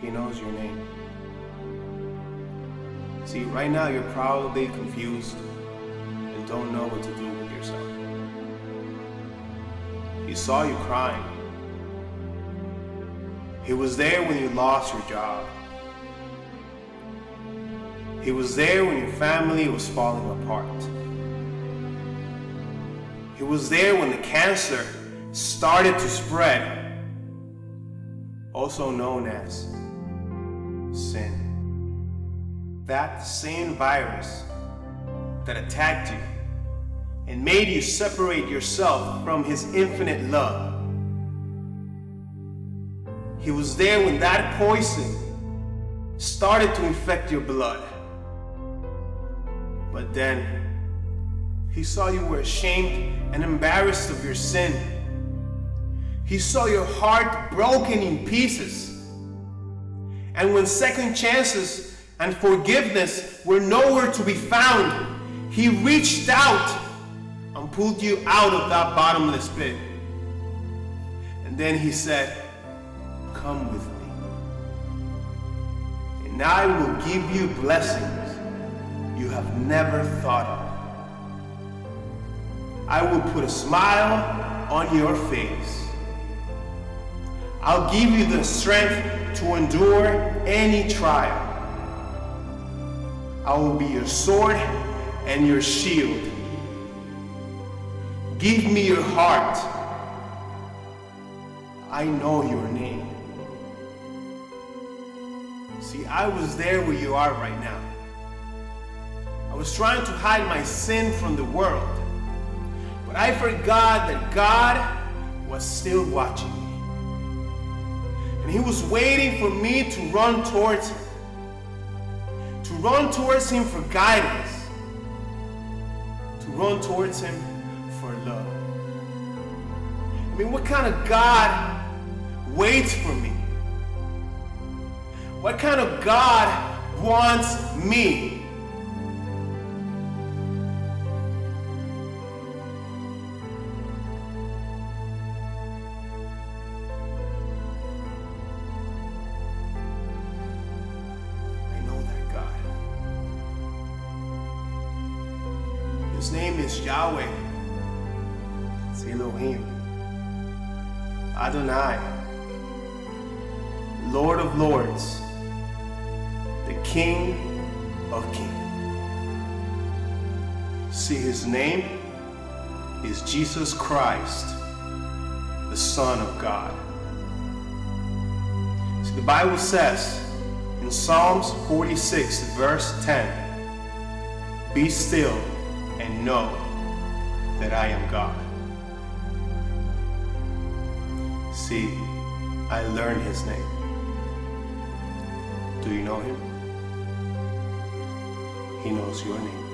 He knows your name. See, right now you're probably confused and don't know what to do with yourself. He saw you crying. He was there when you lost your job. He was there when your family was falling apart. He was there when the cancer started to spread, also known as sin. That same virus that attacked you and made you separate yourself from His infinite love. He was there when that poison started to infect your blood. But then, he saw you were ashamed and embarrassed of your sin. He saw your heart broken in pieces. And when second chances and forgiveness were nowhere to be found, he reached out and pulled you out of that bottomless pit. And then he said, Come with me. And I will give you blessings you have never thought of. I will put a smile on your face. I'll give you the strength to endure any trial. I will be your sword and your shield. Give me your heart. I know your name. See, I was there where you are right now. I was trying to hide my sin from the world. But I forgot that God was still watching. And He was waiting for me to run towards Him. To run towards Him for guidance. To run towards Him for love. I mean, what kind of God waits for me? What kind of God wants me? His name is Yahweh. It's Elohim. Adonai. Lord of Lords. The King of Kings. See, his name is Jesus Christ, the Son of God. See, the Bible says in Psalms 46, verse 10, Be still and know that I am God. See, I learned his name. Do you know him? He knows your name.